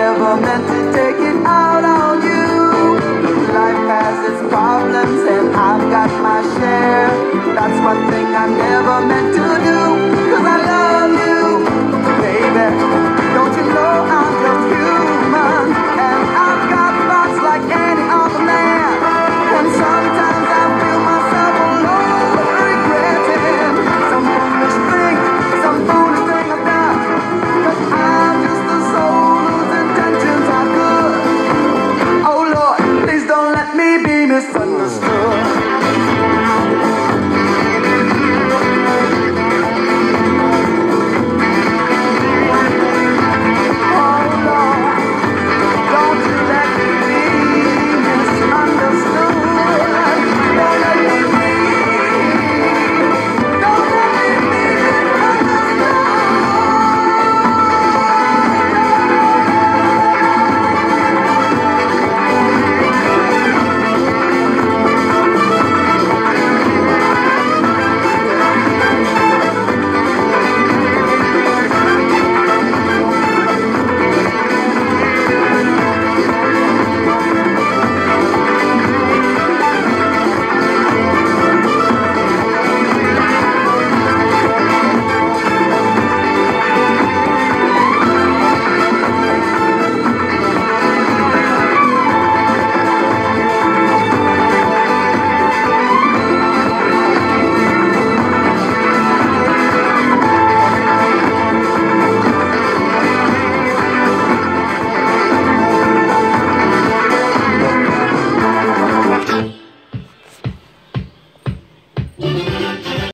never meant to take it out on you. Life has its